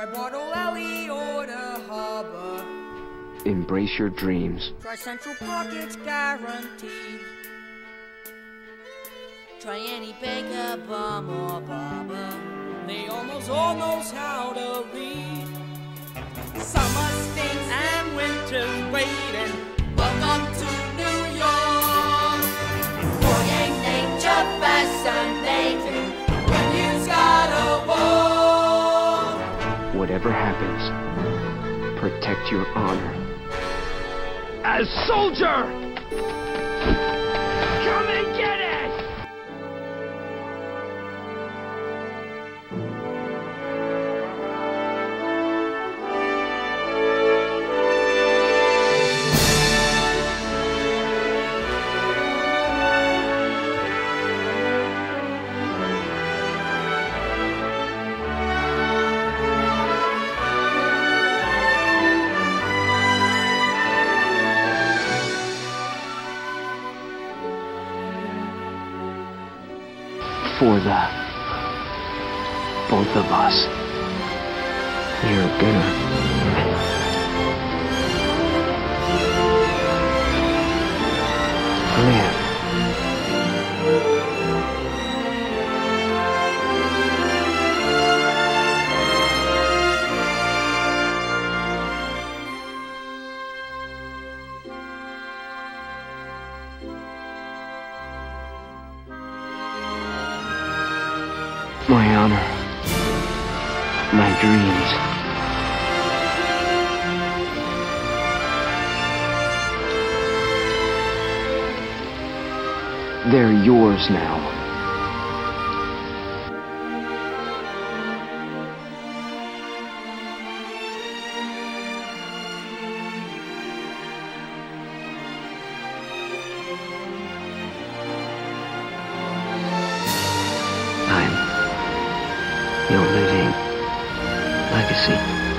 Try Bottle Alley or the harbor. Embrace your dreams. Try Central Park it's guaranteed. Try any baker, bum or barber. They almost all knows how to read. Summer stinks and winter's waiting. Your honor. As soldier! For the both of us. You're gonna live. My honor. My dreams. They're yours now. your living legacy.